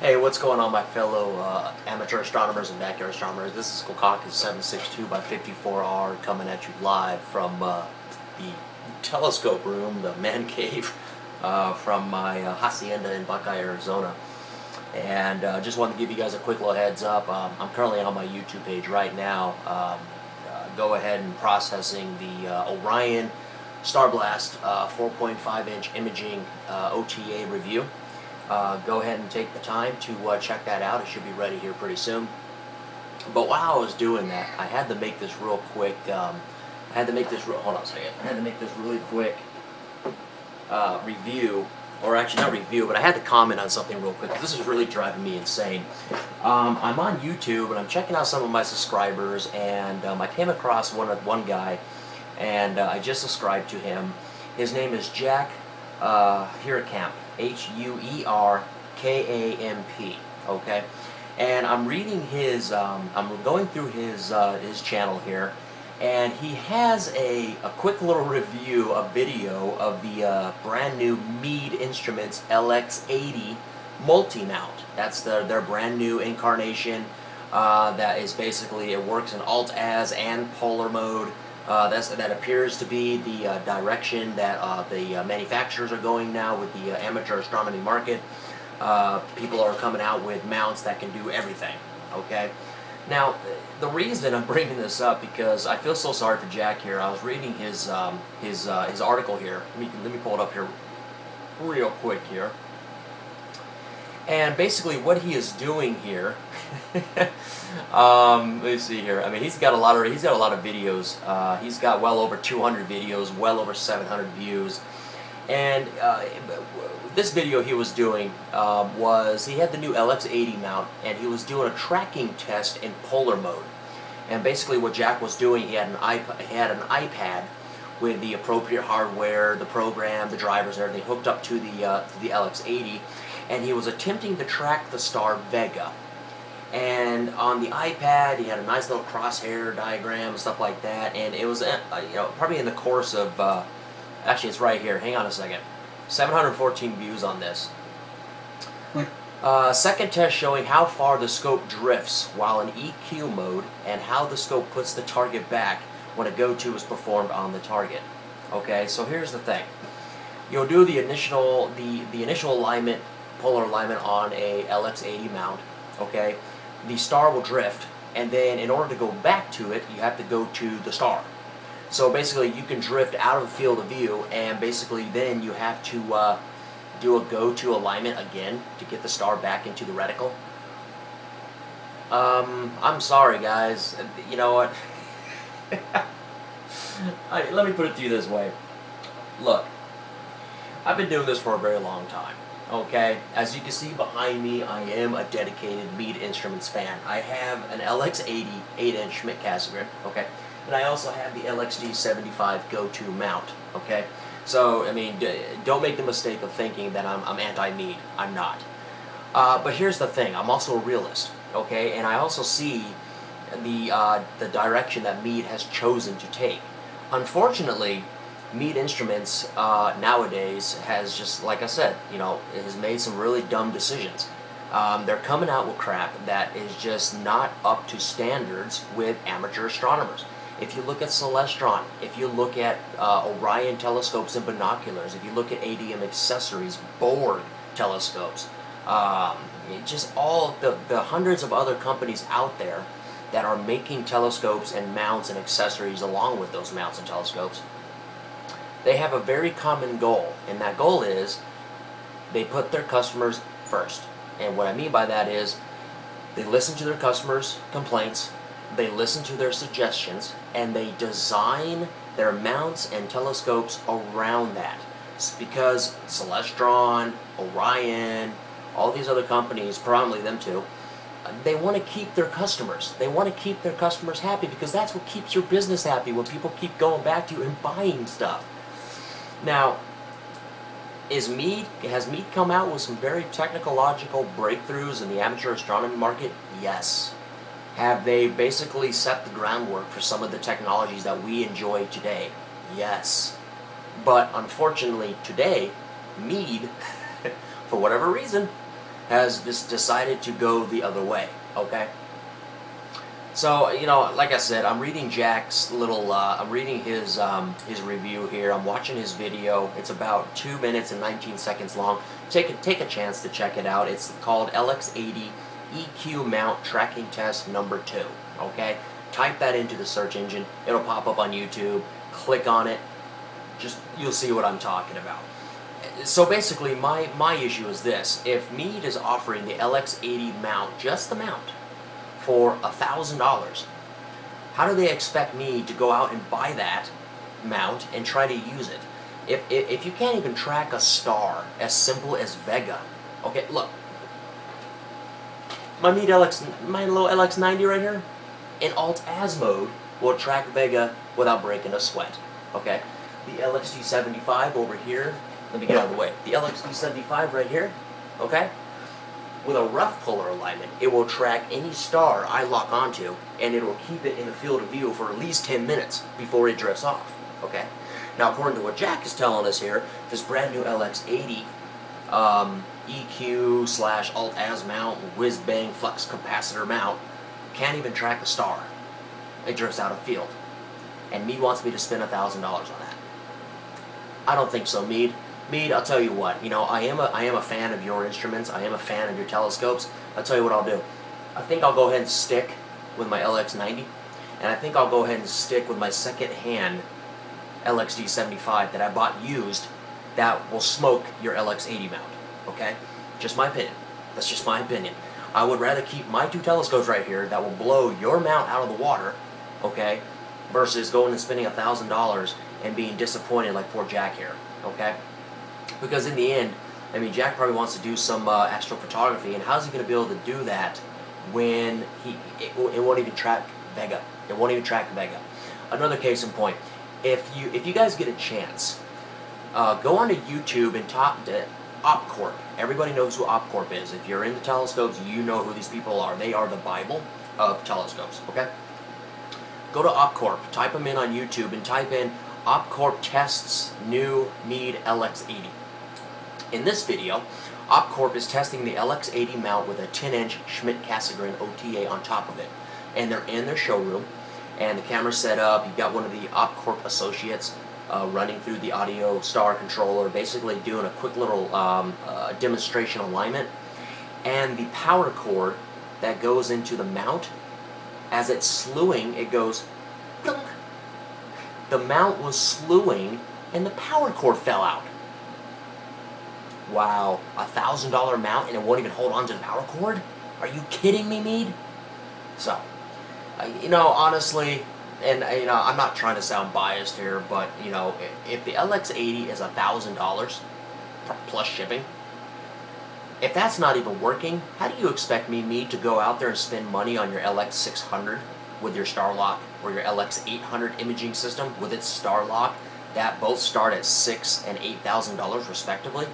Hey, what's going on, my fellow uh, amateur astronomers and backyard astronomers? This is Kokakis 762 by 54R coming at you live from uh, the telescope room, the man cave, uh, from my uh, hacienda in Buckeye, Arizona. And uh, just wanted to give you guys a quick little heads up. Um, I'm currently on my YouTube page right now. Um, uh, go ahead and processing the Orion Starblast 4.5 inch imaging OTA review. Uh, go ahead and take the time to uh, check that out. It should be ready here pretty soon. But while I was doing that, I had to make this real quick. Um, I had to make this. Real, hold on a second. I had to make this really quick uh, review, or actually not review, but I had to comment on something real quick. This is really driving me insane. Um, I'm on YouTube and I'm checking out some of my subscribers, and um, I came across one one guy, and uh, I just subscribed to him. His name is Jack uh, Huerkamp. H-U-E-R-K-A-M-P, okay? And I'm reading his, um, I'm going through his, uh, his channel here, and he has a, a quick little review, a video of the uh, brand new Meade Instruments LX80 multi-mount. That's the, their brand new incarnation uh, that is basically, it works in Alt-Az and polar mode. Uh, that appears to be the uh, direction that uh, the uh, manufacturers are going now with the uh, amateur astronomy market. Uh, people are coming out with mounts that can do everything. Okay. Now, the reason I'm bringing this up because I feel so sorry for Jack here. I was reading his um, his his article here. Let me let me pull it up here real quick here. And basically, what he is doing here, um, let's see here. I mean, he's got a lot of he's got a lot of videos. Uh, he's got well over 200 videos, well over 700 views. And uh, this video he was doing um, was he had the new LX80 mount, and he was doing a tracking test in polar mode. And basically, what Jack was doing, he had an iPad, he had an iPad with the appropriate hardware, the program, the drivers, everything hooked up to the uh, to the LX80 and he was attempting to track the star Vega. And on the iPad, he had a nice little crosshair diagram and stuff like that. And it was, uh, you know, probably in the course of, uh, actually, it's right here. Hang on a second. 714 views on this. Uh, second test showing how far the scope drifts while in EQ mode and how the scope puts the target back when a go-to is performed on the target. Okay, so here's the thing. You'll do the initial the, the initial alignment polar alignment on a LX80 mount, okay, the star will drift, and then in order to go back to it, you have to go to the star. So basically, you can drift out of the field of view, and basically then you have to uh, do a go-to alignment again to get the star back into the reticle. Um, I'm sorry, guys. You know what? Let me put it to you this way. Look, I've been doing this for a very long time. Okay, as you can see behind me, I am a dedicated Meade Instruments fan. I have an LX80 8-inch Schmidt Cassegrain, okay, and I also have the LXD 75 go-to mount, okay. So, I mean, don't make the mistake of thinking that I'm, I'm anti-Meade. I'm not. Uh, but here's the thing, I'm also a realist, okay, and I also see the, uh, the direction that Meade has chosen to take. Unfortunately, Meade Instruments uh, nowadays has just, like I said, you know, has made some really dumb decisions. Um, they're coming out with crap that is just not up to standards with amateur astronomers. If you look at Celestron, if you look at uh, Orion telescopes and binoculars, if you look at ADM accessories, Borg telescopes, um, just all the, the hundreds of other companies out there that are making telescopes and mounts and accessories along with those mounts and telescopes, they have a very common goal, and that goal is they put their customers first. And what I mean by that is they listen to their customers' complaints, they listen to their suggestions, and they design their mounts and telescopes around that. It's because Celestron, Orion, all these other companies, probably them too, they want to keep their customers. They want to keep their customers happy because that's what keeps your business happy when people keep going back to you and buying stuff. Now, is Meade has Meade come out with some very technological breakthroughs in the amateur astronomy market? Yes. Have they basically set the groundwork for some of the technologies that we enjoy today? Yes. But unfortunately today, Meade, for whatever reason, has just decided to go the other way. Okay. So you know, like I said, I'm reading Jack's little. Uh, I'm reading his um, his review here. I'm watching his video. It's about two minutes and 19 seconds long. Take a, take a chance to check it out. It's called LX80 EQ Mount Tracking Test Number Two. Okay, type that into the search engine. It'll pop up on YouTube. Click on it. Just you'll see what I'm talking about. So basically, my my issue is this: if Meade is offering the LX80 mount, just the mount for a thousand dollars. How do they expect me to go out and buy that mount and try to use it? If, if, if you can't even track a star as simple as Vega, okay, look, my Meade LX, my little LX90 right here, in Alt Az mode will track Vega without breaking a sweat, okay? The LXD75 over here, let me get out of the way. The LXD75 right here, okay? With a rough polar alignment, it will track any star I lock onto, and it will keep it in the field of view for at least 10 minutes before it drifts off. Okay? Now, according to what Jack is telling us here, this brand new LX80 um, EQ slash Alt Az mount, whiz bang flux capacitor mount can't even track a star. It drifts out of field. And Meade wants me to spend $1,000 on that. I don't think so, Meade. Meade, I'll tell you what. You know, I am a I am a fan of your instruments. I am a fan of your telescopes. I'll tell you what I'll do. I think I'll go ahead and stick with my LX90, and I think I'll go ahead and stick with my second-hand LXD75 that I bought used. That will smoke your LX80 mount. Okay, just my opinion. That's just my opinion. I would rather keep my two telescopes right here that will blow your mount out of the water. Okay, versus going and spending a thousand dollars and being disappointed like poor Jack here. Okay. Because in the end, I mean, Jack probably wants to do some uh, astrophotography, and how's he going to be able to do that when he it, it, won't even track Vega? It won't even track Vega. Another case in point: if you if you guys get a chance, uh, go onto YouTube and talk to OpCorp. Everybody knows who OpCorp is. If you're into telescopes, you know who these people are. They are the Bible of telescopes. Okay. Go to OpCorp. Type them in on YouTube and type in OpCorp tests new Meade LX80. In this video, OpCorp is testing the LX80 mount with a 10-inch Schmidt-Cassegrain OTA on top of it. And they're in their showroom, and the camera's set up. You've got one of the OpCorp associates uh, running through the Audiostar controller, basically doing a quick little um, uh, demonstration alignment. And the power cord that goes into the mount, as it's slewing, it goes The mount was slewing, and the power cord fell out. Wow, a thousand dollar mount and it won't even hold on to the power cord? Are you kidding me, Meade? So, uh, you know, honestly, and uh, you know, I'm not trying to sound biased here, but you know, if, if the LX80 is a thousand dollars plus shipping, if that's not even working, how do you expect me, Meade, to go out there and spend money on your LX600 with your Starlock or your LX800 imaging system with its Starlock that both start at six and eight thousand dollars respectively?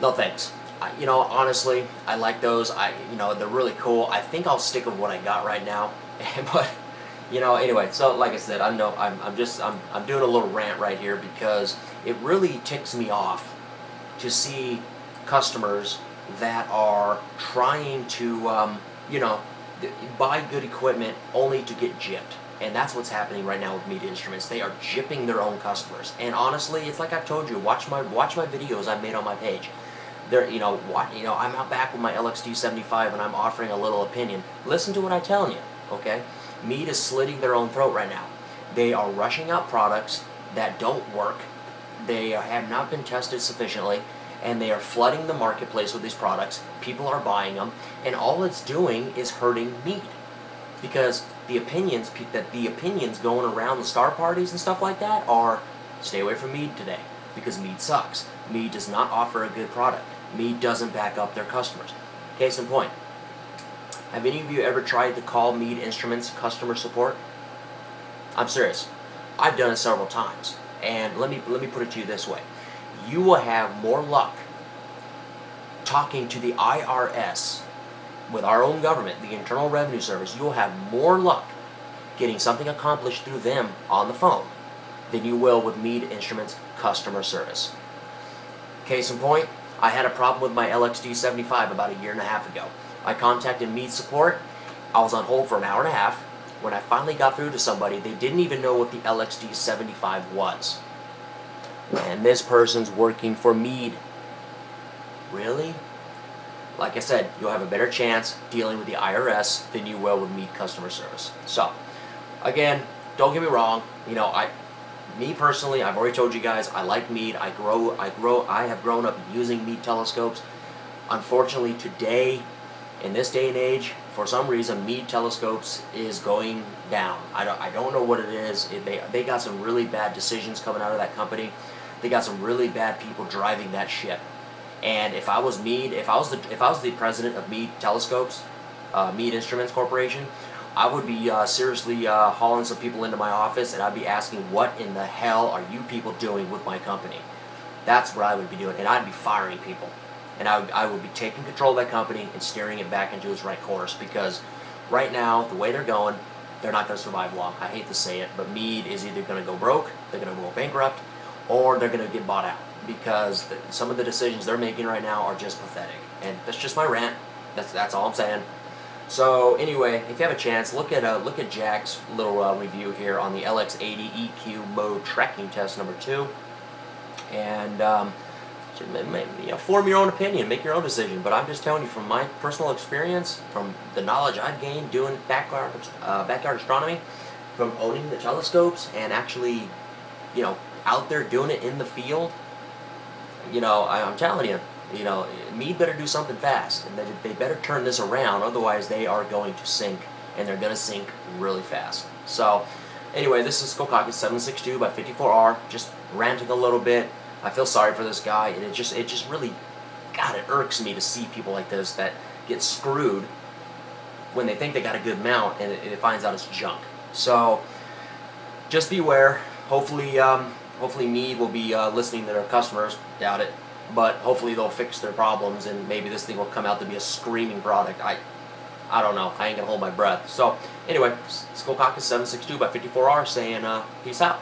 No thanks. I, you know, honestly, I like those. I, you know, they're really cool. I think I'll stick with what I got right now. but, you know, anyway. So, like I said, I know I'm, I'm just I'm, I'm doing a little rant right here because it really ticks me off to see customers that are trying to, um, you know, buy good equipment only to get gypped. And that's what's happening right now with Meade Instruments. They are gypping their own customers. And honestly, it's like I've told you. Watch my watch my videos I've made on my page there, you know, what, you know, I'm out back with my LXD75 and I'm offering a little opinion. Listen to what I'm telling you, okay? Meade is slitting their own throat right now. They are rushing out products that don't work. They have not been tested sufficiently, and they are flooding the marketplace with these products. People are buying them, and all it's doing is hurting Meade, because the opinions that the opinions going around the star parties and stuff like that are, stay away from Meade today, because Meade sucks. Meade does not offer a good product. Meade doesn't back up their customers. Case in point, have any of you ever tried to call Meade Instruments customer support? I'm serious. I've done it several times. And let me let me put it to you this way. You will have more luck talking to the IRS with our own government, the Internal Revenue Service, you'll have more luck getting something accomplished through them on the phone than you will with Meade Instruments customer service. Case in point, I had a problem with my LXD 75 about a year and a half ago. I contacted Meade support. I was on hold for an hour and a half. When I finally got through to somebody, they didn't even know what the LXD 75 was. And this person's working for Meade. Really? Like I said, you'll have a better chance dealing with the IRS than you will with Meade customer service. So, again, don't get me wrong. You know, I, me personally, I've already told you guys, I like Meade. I grow, I grow, I have grown up using Meade telescopes. Unfortunately, today, in this day and age, for some reason, Meade telescopes is going down. I don't, I don't know what it is. It, they, they got some really bad decisions coming out of that company. They got some really bad people driving that ship. And if I was Meade, if I was the if I was the president of Meade Telescopes, uh, Meade Instruments Corporation, I would be uh, seriously uh, hauling some people into my office, and I'd be asking, "What in the hell are you people doing with my company?" That's what I would be doing, and I'd be firing people, and I would, I would be taking control of that company and steering it back into its right course because right now the way they're going, they're not going to survive long. I hate to say it, but Meade is either going to go broke, they're going to go bankrupt, or they're going to get bought out because the, some of the decisions they're making right now are just pathetic. And that's just my rant. That's that's all I'm saying. So anyway, if you have a chance, look at uh, look at Jack's little uh, review here on the LX80 EQ mode tracking test number two, and um, you know, form your own opinion, make your own decision. But I'm just telling you from my personal experience, from the knowledge I've gained doing backyard uh, backyard astronomy, from owning the telescopes and actually, you know, out there doing it in the field you know, I, am telling you, you know, Meade better do something fast, and they, they better turn this around. Otherwise, they are going to sink, and they're going to sink really fast. So, anyway, this is Skokauckas 762 by 54R. Just ranting a little bit. I feel sorry for this guy, and it just it just really, God, it irks me to see people like this that get screwed when they think they got a good mount, and it, it finds out it's junk. So, just beware. Hopefully, um, hopefully Meade will be uh, listening to their customers. Doubt it, but hopefully they'll fix their problems and maybe this thing will come out to be a screaming product. I, I don't know. I ain't gonna hold my breath. So anyway, Skokauckas 762 by 54R saying uh, peace out.